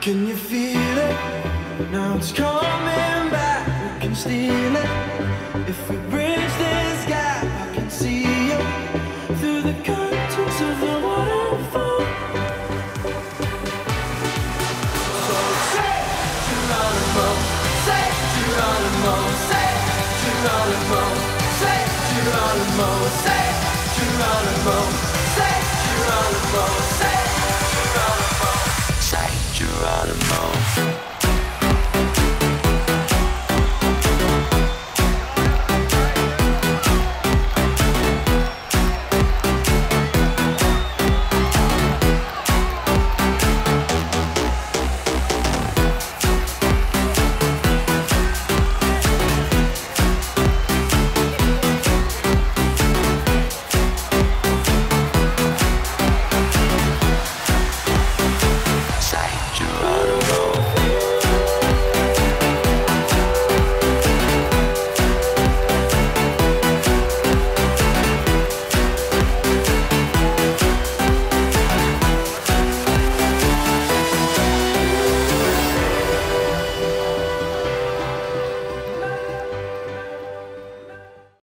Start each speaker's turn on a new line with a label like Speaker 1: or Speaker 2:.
Speaker 1: Can you feel it? Now it's coming back. We can steal it. If we bridge this gap, I can see you through the curtains of the waterfall. So say Geronimo, say Geronimo, say Geronimo, say Geronimo, say Geronimo.